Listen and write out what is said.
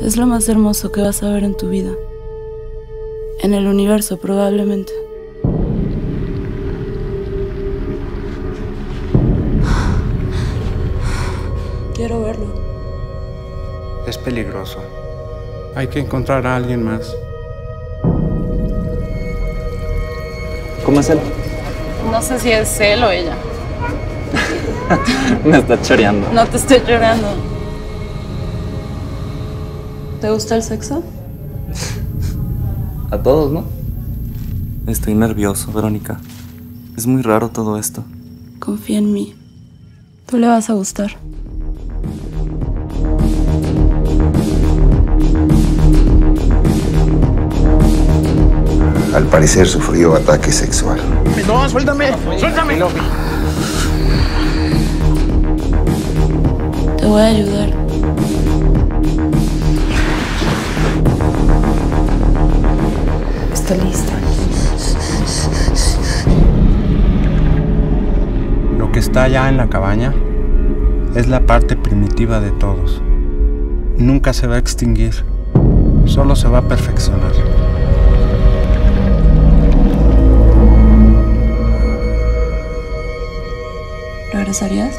Es lo más hermoso que vas a ver en tu vida. En el universo, probablemente. Quiero verlo. Es peligroso. Hay que encontrar a alguien más. ¿Cómo es él? No sé si es él o ella. Me está choreando. No te estoy llorando. ¿Te gusta el sexo? A todos, ¿no? Estoy nervioso, Verónica. Es muy raro todo esto. Confía en mí. Tú le vas a gustar. Al parecer sufrió ataque sexual. No, suéltame, suéltame. Te voy a ayudar. Estoy lista. Lo que está allá en la cabaña es la parte primitiva de todos. Nunca se va a extinguir, solo se va a perfeccionar. ¿Regresarías?